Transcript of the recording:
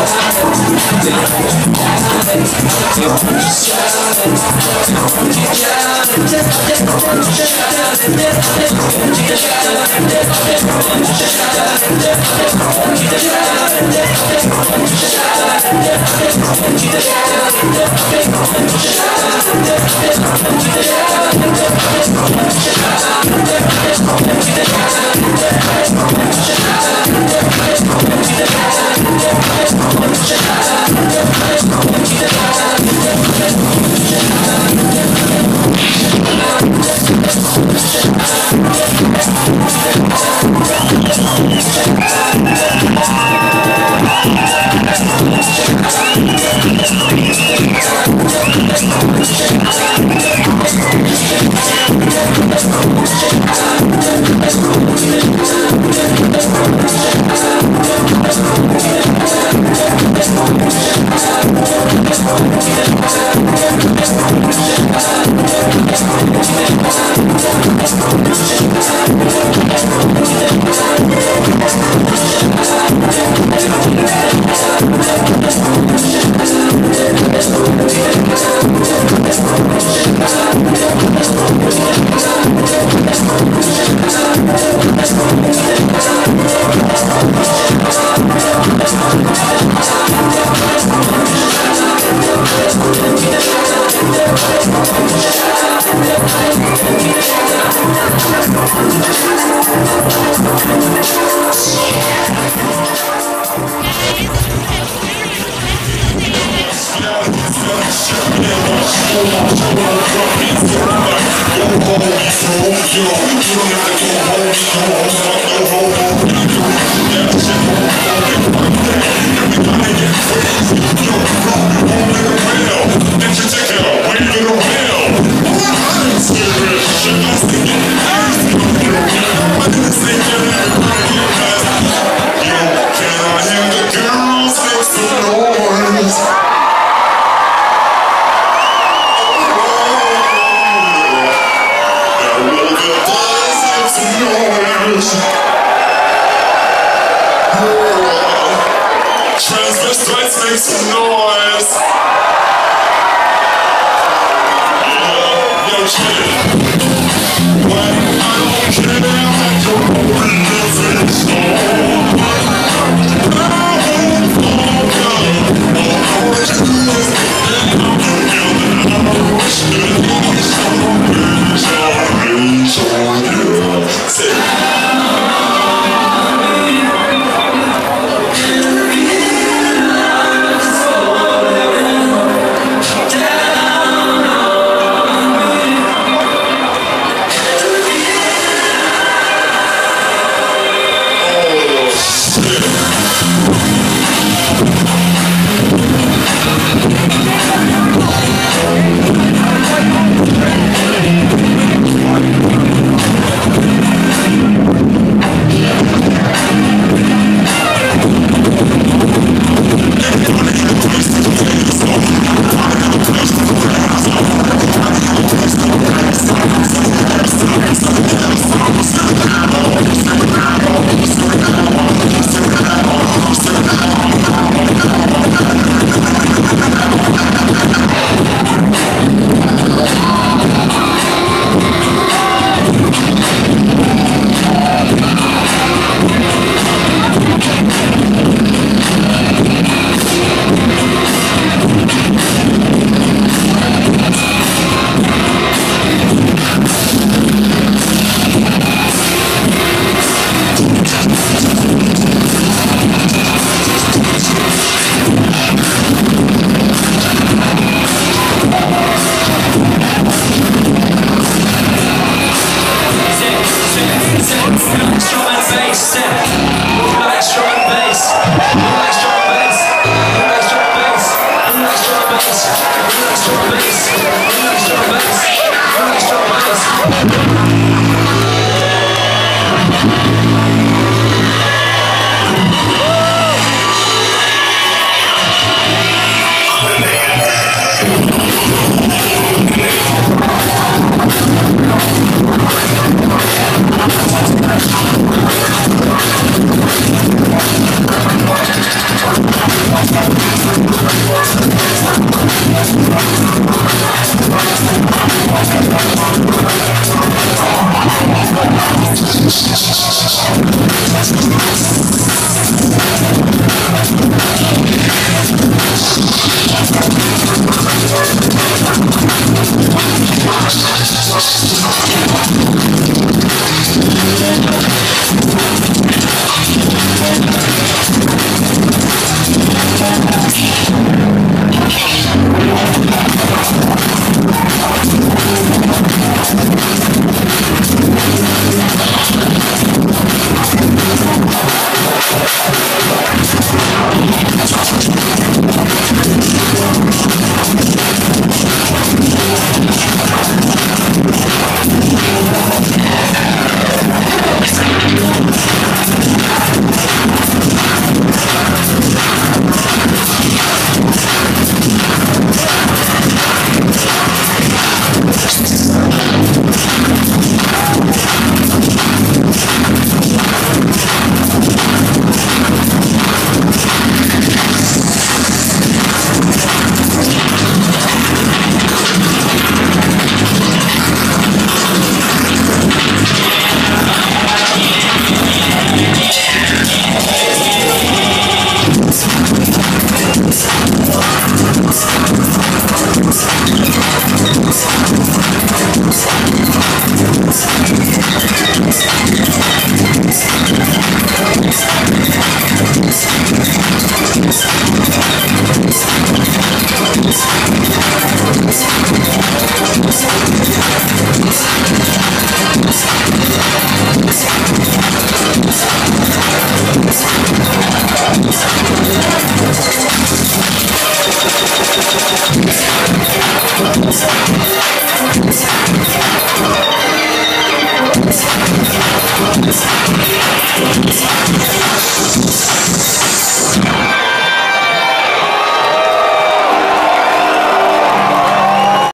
Yeah. 広がると思う Jesus.